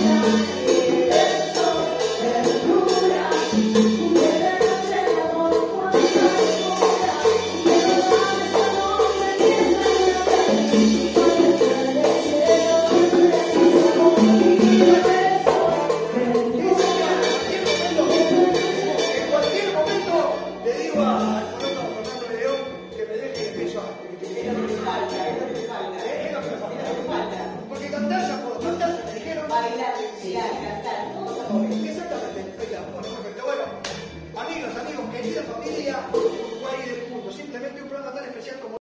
Música bailar, desfilar, cantar, todo se Exactamente, bailamos, bueno, perfecto. Bueno, amigos, amigos, querida familia.